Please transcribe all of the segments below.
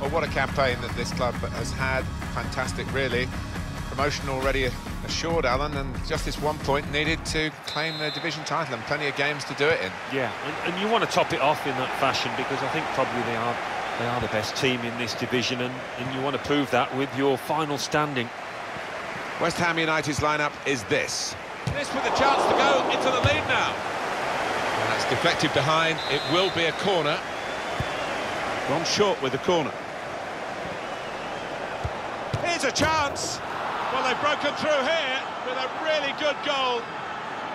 Well, what a campaign that this club has had. Fantastic, really. Promotion already assured, Alan, and just this one point needed to claim the division title and plenty of games to do it in. Yeah, and, and you want to top it off in that fashion because I think probably they are they are the best team in this division and, and you want to prove that with your final standing. West Ham United's lineup is this. This with a chance to go into the lead now. And that's deflected behind. It will be a corner. Gone short with the corner. Here's a chance. Well, they've broken through here with a really good goal.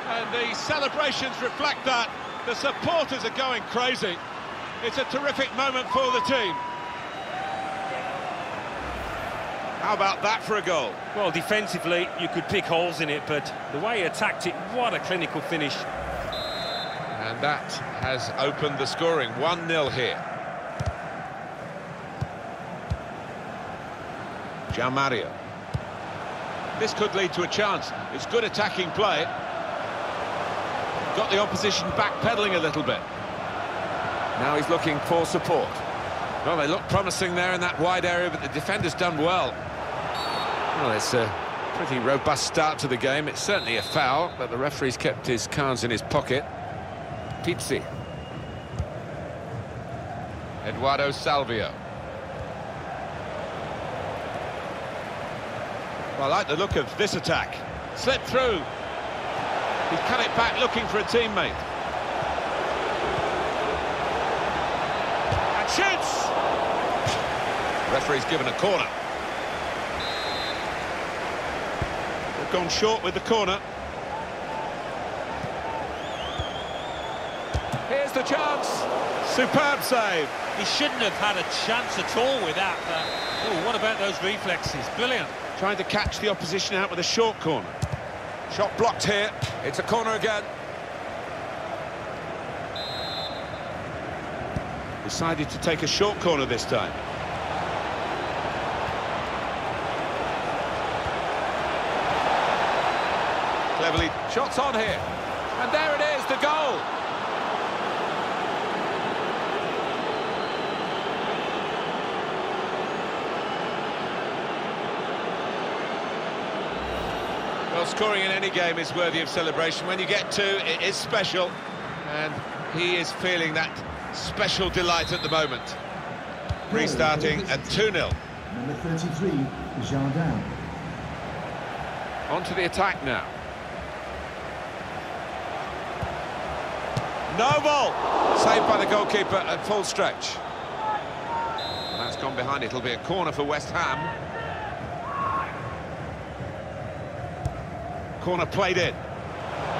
And the celebrations reflect that. The supporters are going crazy. It's a terrific moment for the team. How about that for a goal? Well, defensively, you could pick holes in it, but the way he attacked it, what a clinical finish. And that has opened the scoring. 1-0 here. Mario. This could lead to a chance. It's good attacking play. Got the opposition backpedaling a little bit. Now he's looking for support. Well, they look promising there in that wide area, but the defender's done well. Well, it's a pretty robust start to the game. It's certainly a foul, but the referee's kept his cards in his pocket. Pizzi. Eduardo Salvio. Well, I like the look of this attack. Slipped through. He's cut it back looking for a teammate. And shoots! Referee's given a corner. They've gone short with the corner. Here's the chance. Superb save. He shouldn't have had a chance at all with that. But, oh, what about those reflexes? Brilliant. Trying to catch the opposition out with a short corner. Shot blocked here. It's a corner again. Decided to take a short corner this time. Cleverly, shots on here. And there it is, the goal. Well, scoring in any game is worthy of celebration. When you get two, it is special. And he is feeling that special delight at the moment. Restarting at 2-0. Number 33, Jardel. On to the attack now. Noble! Saved by the goalkeeper at full stretch. And that's gone behind. It'll be a corner for West Ham. Corner played in.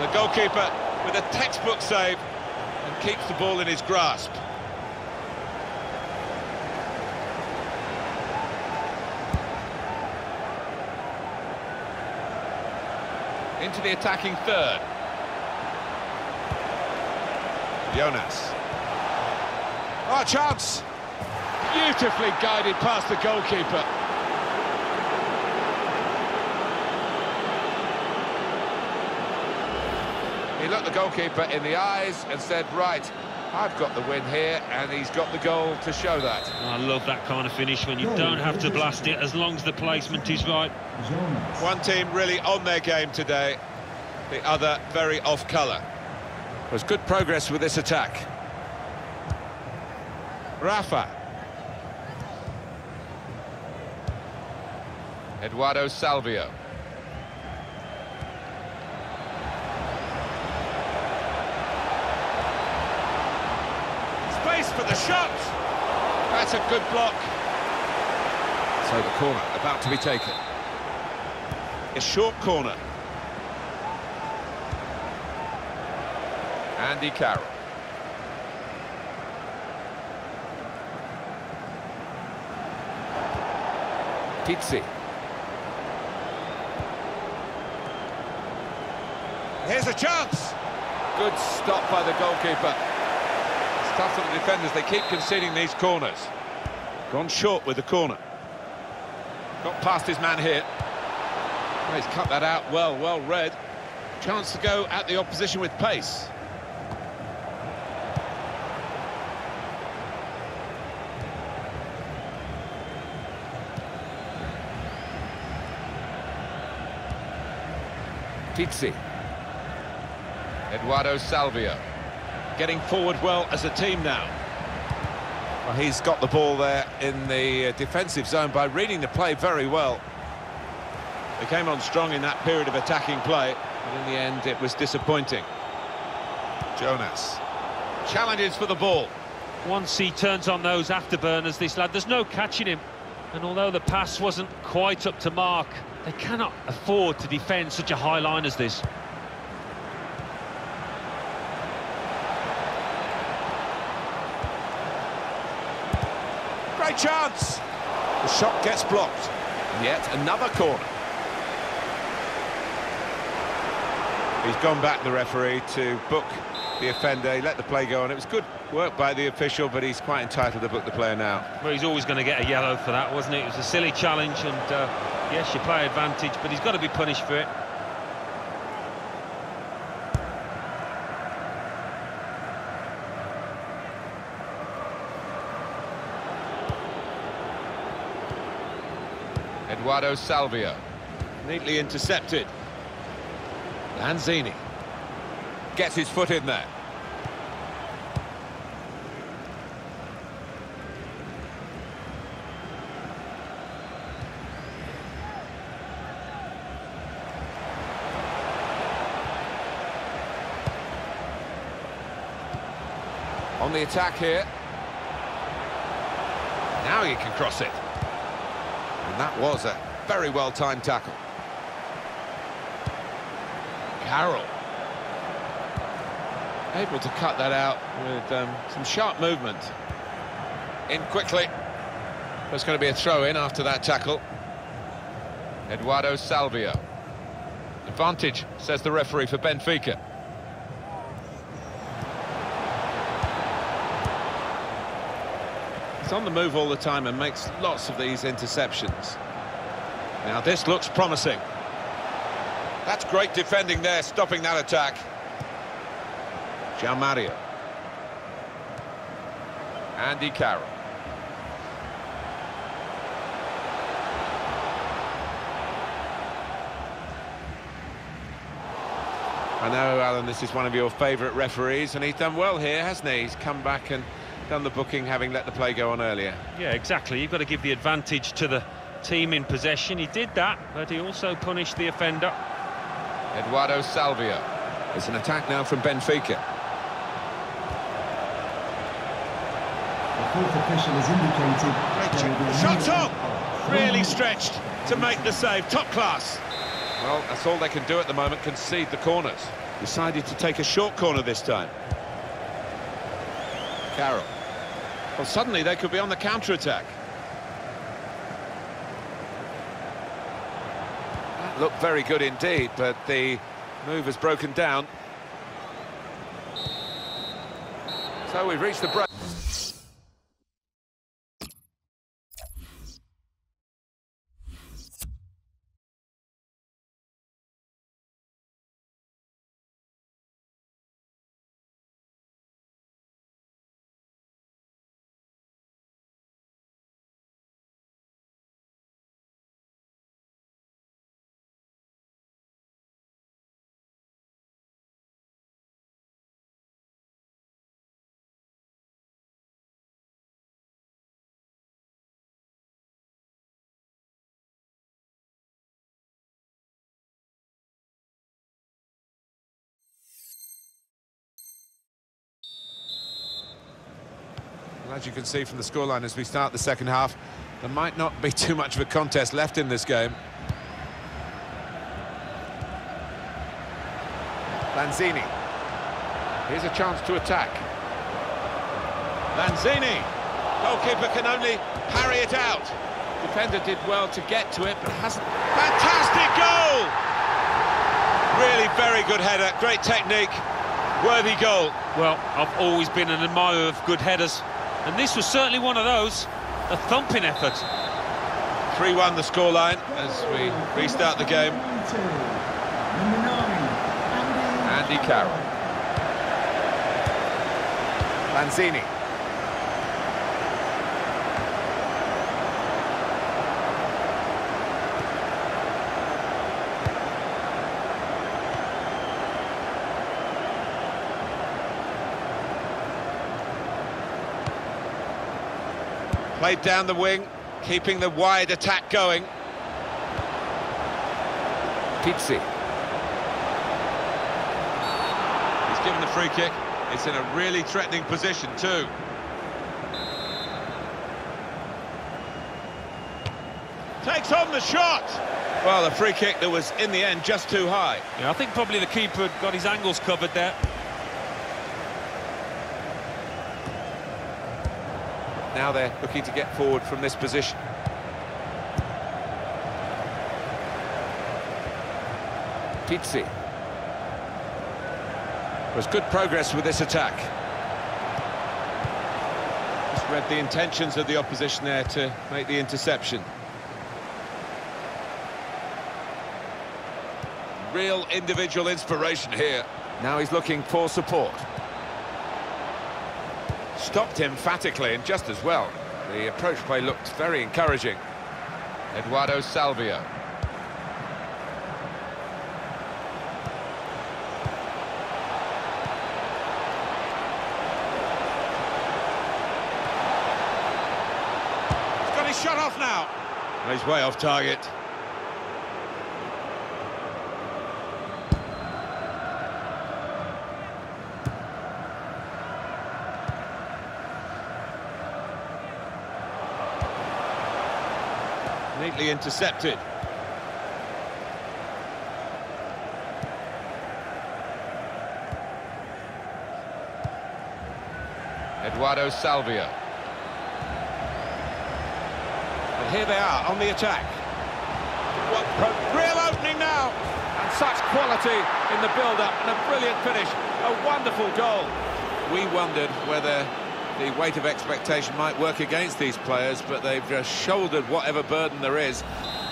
The goalkeeper with a textbook save and keeps the ball in his grasp. Into the attacking third. Jonas. Oh, chance! Beautifully guided past the goalkeeper. He looked the goalkeeper in the eyes and said, right, I've got the win here, and he's got the goal to show that. I love that kind of finish when you don't have to blast it as long as the placement is right. One team really on their game today, the other very off colour. There's good progress with this attack. Rafa. Eduardo Salvio. Space for the shot! That's a good block. So the corner about to be taken. A short corner. Andy Carroll. Pizzi. Here's a chance! Good stop by the goalkeeper tough for the defenders. They keep conceding these corners. Gone short with the corner. Got past his man here. He's cut that out well, well read. Chance to go at the opposition with pace. Titi. Eduardo Salvio. Getting forward well as a team now. Well, he's got the ball there in the uh, defensive zone by reading the play very well. They came on strong in that period of attacking play, but in the end it was disappointing. Jonas. Challenges for the ball. Once he turns on those afterburners, this lad, there's no catching him. And although the pass wasn't quite up to mark, they cannot afford to defend such a high line as this. Great chance! The shot gets blocked. Yet another corner. He's gone back, the referee, to book the offender. He let the play go on. It was good work by the official, but he's quite entitled to book the player now. Well, he's always going to get a yellow for that, wasn't it? It was a silly challenge, and uh, yes, you play advantage, but he's got to be punished for it. Eduardo Salvio. Neatly intercepted. Lanzini. Gets his foot in there. On the attack here. Now he can cross it. And that was a very well-timed tackle. Carroll. Able to cut that out with um, some sharp movement. In quickly. There's going to be a throw-in after that tackle. Eduardo Salvio. Advantage, says the referee for Benfica. On the move all the time and makes lots of these interceptions. Now this looks promising. That's great defending there, stopping that attack. João Mario. Andy Carroll. I know, Alan, this is one of your favourite referees, and he's done well here, hasn't he? He's come back and done the booking, having let the play go on earlier. Yeah, exactly. You've got to give the advantage to the team in possession. He did that, but he also punished the offender. Eduardo Salvio. It's an attack now from Benfica. The fourth official has indicated there will Shot minimum up! Really stretched to make the save. Top class. Well, that's all they can do at the moment, concede the corners. Decided to take a short corner this time. Carroll. Well, suddenly they could be on the counter-attack. That looked very good indeed, but the move has broken down. So we've reached the break. As you can see from the scoreline as we start the second half, there might not be too much of a contest left in this game. Lanzini. Here's a chance to attack. Lanzini. Goalkeeper can only parry it out. Defender did well to get to it, but hasn't. Fantastic goal! Really very good header, great technique, worthy goal. Well, I've always been an admirer of good headers, and this was certainly one of those. A thumping effort. 3-1 the scoreline as we restart the game. Andy. Andy Carroll. Lanzini. Played down the wing, keeping the wide attack going. Pizzi. He's given the free kick. It's in a really threatening position too. Takes on the shot. Well, a free kick that was, in the end, just too high. Yeah, I think probably the keeper got his angles covered there. Now they're looking to get forward from this position. Pizzi. There's good progress with this attack. Just read the intentions of the opposition there to make the interception. Real individual inspiration here. Now he's looking for support. Stopped emphatically and just as well. The approach play looked very encouraging. Eduardo Salvio. He's got his shot off now. Well, he's way off target. Neatly intercepted. Eduardo Salvio. And here they are on the attack. What real opening now. And such quality in the build-up and a brilliant finish. A wonderful goal. We wondered whether the weight of expectation might work against these players, but they've just shouldered whatever burden there is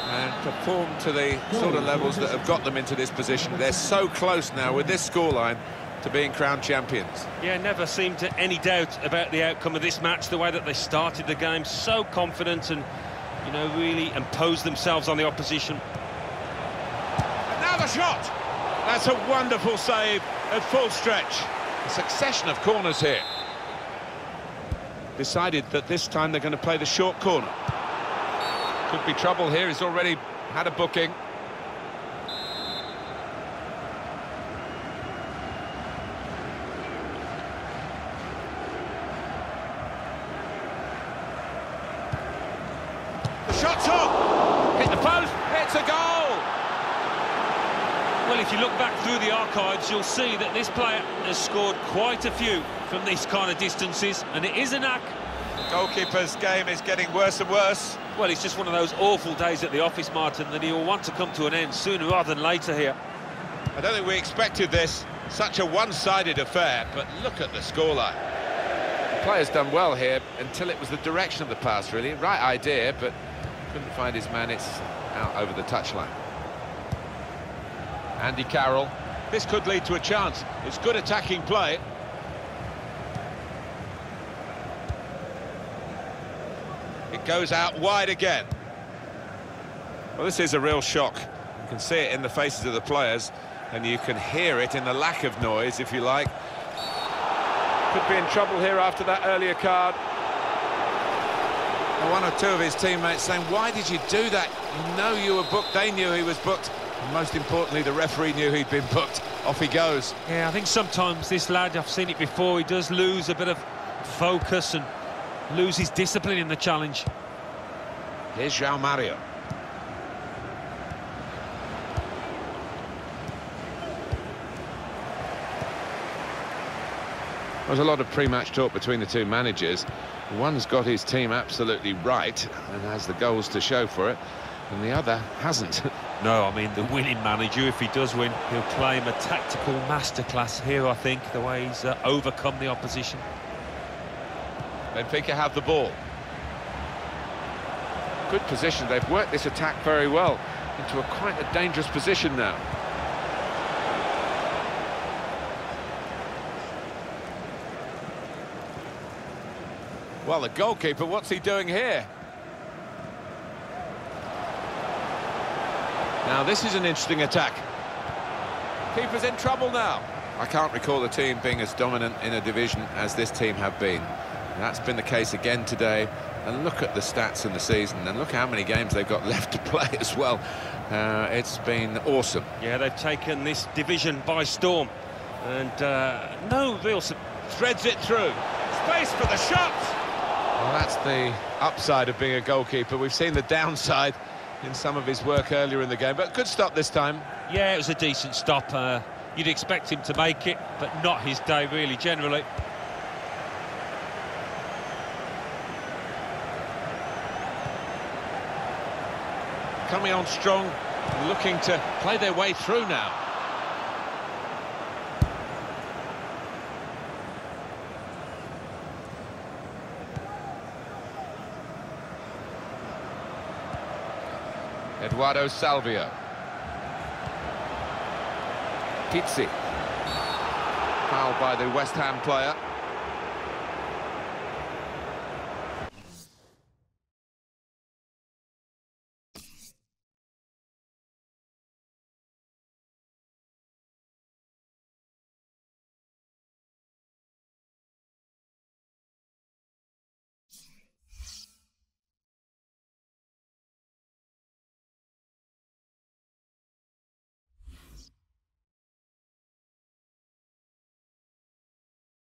and performed to the sort of levels that have got them into this position. They're so close now with this scoreline to being crowned champions. Yeah, never seemed to any doubt about the outcome of this match, the way that they started the game, so confident and, you know, really imposed themselves on the opposition. And now the shot. That's a wonderful save at full stretch. A succession of corners here. Decided that this time they're going to play the short corner. Could be trouble here, he's already had a booking. The shot's on. Hit the post, it's a goal! Well, if you look back through the archives, you'll see that this player has scored quite a few from these kind of distances, and it is a knack. Goalkeeper's game is getting worse and worse. Well, it's just one of those awful days at the office, Martin, that he'll want to come to an end sooner rather than later here. I don't think we expected this. Such a one-sided affair, but look at the scoreline. The player's done well here until it was the direction of the pass, really. Right idea, but couldn't find his man. It's out over the touchline. Andy Carroll. This could lead to a chance. It's good attacking play. Goes out wide again. Well, this is a real shock. You can see it in the faces of the players, and you can hear it in the lack of noise, if you like. Could be in trouble here after that earlier card. And one or two of his teammates saying, why did you do that? You know you were booked. They knew he was booked. And most importantly, the referee knew he'd been booked. Off he goes. Yeah, I think sometimes this lad, I've seen it before, he does lose a bit of focus and lose his discipline in the challenge. Here's João Mario. There's a lot of pre-match talk between the two managers. One's got his team absolutely right and has the goals to show for it, and the other hasn't. No, I mean, the winning manager, if he does win, he'll claim a tactical masterclass here, I think, the way he's uh, overcome the opposition. Benfica have the ball. Good position. They've worked this attack very well into a quite a dangerous position now. Well, the goalkeeper, what's he doing here? Now, this is an interesting attack. Keeper's in trouble now. I can't recall a team being as dominant in a division as this team have been. And that's been the case again today. And look at the stats in the season, and look how many games they've got left to play as well. Uh, it's been awesome. Yeah, they've taken this division by storm. And uh, no real... Threads it through. Space for the shot! Well, that's the upside of being a goalkeeper. We've seen the downside in some of his work earlier in the game, but good stop this time. Yeah, it was a decent stop. Uh, you'd expect him to make it, but not his day, really, generally. Coming on strong, looking to play their way through now. Eduardo Salvio. Pizzi. Foul by the West Ham player.